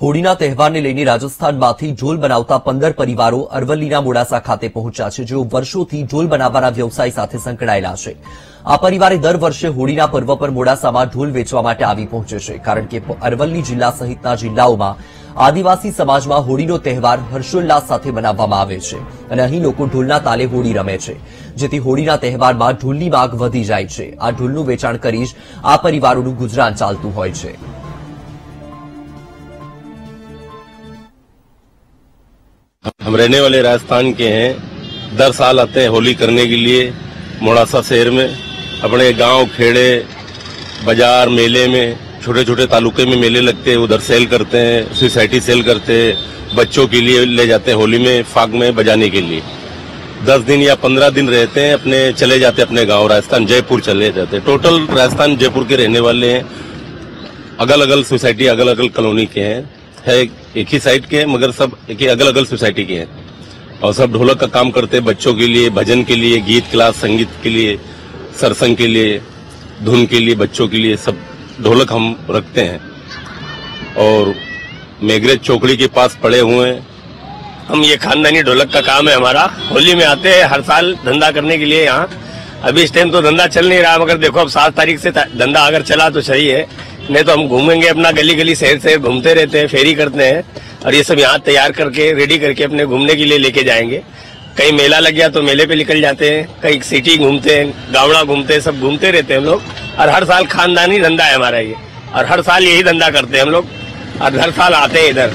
હોળીના તહેવારને લઈને રાજસ્થાનમાંથી ઢોલ બનાવતા પંદર પરિવારો અરવલ્લીના મોડાસા ખાતે પહોંચ્યા છે, જેઓ વર્ષોથી ઢોલ બનાવવાના વ્યવસાય સાથે સંકળાયેલા છે. આ પરિવારે દર વર્ષે હોળીના પર્વ પર મોડાસામાં ઢોલ વેચવા માટે આવી પહોંચે છે, કારણ કે અરવલ્લી જિલ્લા સહિતના જિલ્લાઓમાં આદિવાસી સમાજમાં હોળીનો તહેવાર હર્ષોલ્લાસ સાથે મનાવવામાં આવે છે અને અહીં લોકો ઢોલના તાલે હોળી રમે છે, જેથી હોળીના તહેવારમાં ઢોલની માંગ વધી જાય છે. આ ઢોલનું વેચાણ કરી જ આ પરિવારોનું ગુજરાન ચાલતું હોય છે. रहने वाले राजस्थान के हैं, दर साल आते हैं होली करने के लिए मोड़ासा शहर में, अपने गाँव, खेड़े, बाज़ार, मेले में छोटे छोटे तालुके में मेले लगते हैं, उधर सेल करते हैं, सोसाइटी सेल करते हैं, बच्चों के लिए ले जाते हैं होली में, फाग में बजाने के लिए। दस दिन या पंद्रह दिन रहते हैं, अपने चले जाते अपने गाँव राजस्थान, जयपुर चले जाते टोटल राजस्थान जयपुर के रहने वाले हैं अगल अगल सोसाइटी अगल अगल कॉलोनी के हैं। है एक ही साइड के, मगर सब एक ही अगल अगल सोसाइटी के हैं। और सब ढोलक का काम करते हैं बच्चों के लिए, भजन के लिए, गीत क्लास, संगीत के लिए, सरसंग के लिए, धुन के लिए, बच्चों के लिए सब ढोलक हम रखते हैं। और मेघरेज चौकड़ी के पास पड़े हुए हैं। हम ये खानदानी ढोलक का काम है हमारा। होली में आते हैं, हर साल धंधा करने के लिए यहाँ। अभी इस टाइम तो धंधा चल नहीं रहा, मगर देखो अब सात तारीख से धंधा अगर चला तो सही है। नहीं तो हम घूमेंगे अपना गली गली शहर शहर घूमते रहते हैं, फेरी करते हैं और ये सब यहाँ तैयार करके रेडी करके अपने घूमने के लिए लेके जाएँगे। कहीं मेला लग गया तो मेले पे निकल जाते हैं, कहीं सिटी घूमते हैं, गावड़ा घूमते हैं, सब घूमते रहते हैं हम लोग। और हर साल खानदानी धंधा है हमारा ये। और हर साल यही धंधा करते हैं हम लोग। और हर साल आते हैं इधर।